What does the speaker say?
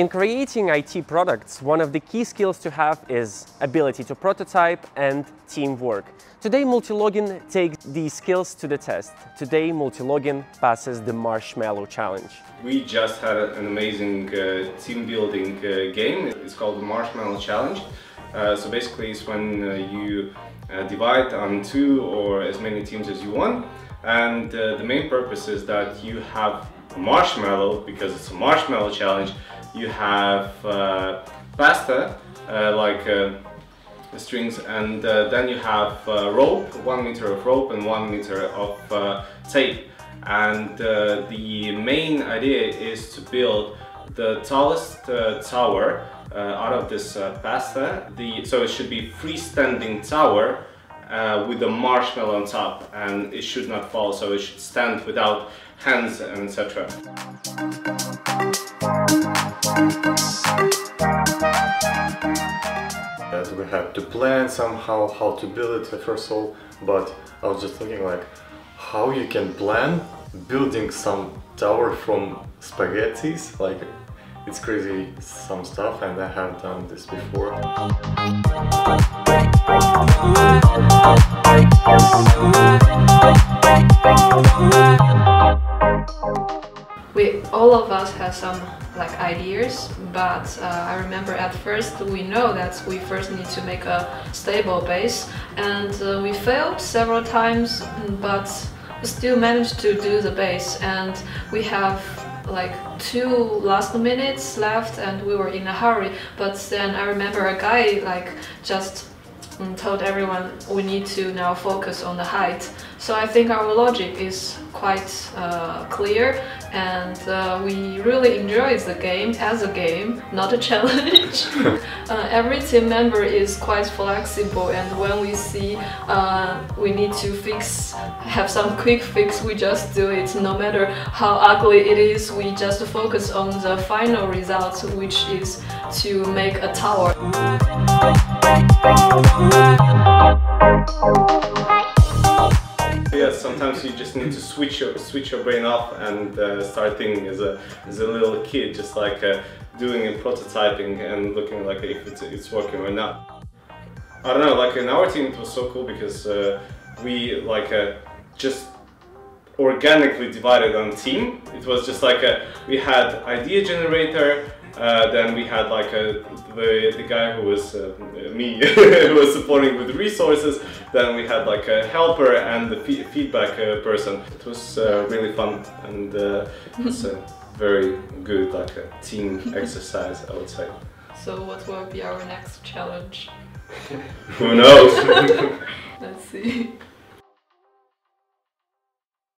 In creating IT products, one of the key skills to have is ability to prototype and teamwork. Today, Multilogin takes these skills to the test. Today, Multilogin passes the Marshmallow Challenge. We just had an amazing uh, team building uh, game. It's called the Marshmallow Challenge. Uh, so basically it's when uh, you uh, divide on two or as many teams as you want and uh, the main purpose is that you have a marshmallow because it's a marshmallow challenge you have pasta like strings and uh, then you have uh, rope, one meter of rope and one meter of uh, tape and the main idea is to build the tallest tower uh, out of this uh, pasta. The, so it should be freestanding tower uh, with a marshmallow on top and it should not fall so it should stand without hands and etc. to plan somehow how to build it first of all, but I was just thinking like how you can plan building some tower from spaghettis like it's crazy some stuff and I have done this before. All of us have some like ideas, but uh, I remember at first we know that we first need to make a stable base, and uh, we failed several times, but still managed to do the base, and we have like two last minutes left and we were in a hurry but then I remember a guy like just told everyone we need to now focus on the height so I think our logic is quite uh, clear and uh, we really enjoy the game as a game, not a challenge. uh, every team member is quite flexible and when we see uh, we need to fix, have some quick fix, we just do it. No matter how ugly it is, we just focus on the final result, which is to make a tower. Yes, sometimes you just need to switch your switch your brain off and uh, start thinking as a as a little kid, just like uh, doing a prototyping and looking like if it's, it's working or not. I don't know, like in our team it was so cool because uh, we like uh, just organically divided on team. It was just like a, we had idea generator, uh, then we had like a, the, the guy who was uh, me, who was supporting with resources. Then we had like a helper and the feedback uh, person. It was uh, really fun and uh, it's a very good like a team exercise, I would say. So what will be our next challenge? who knows? Let's see.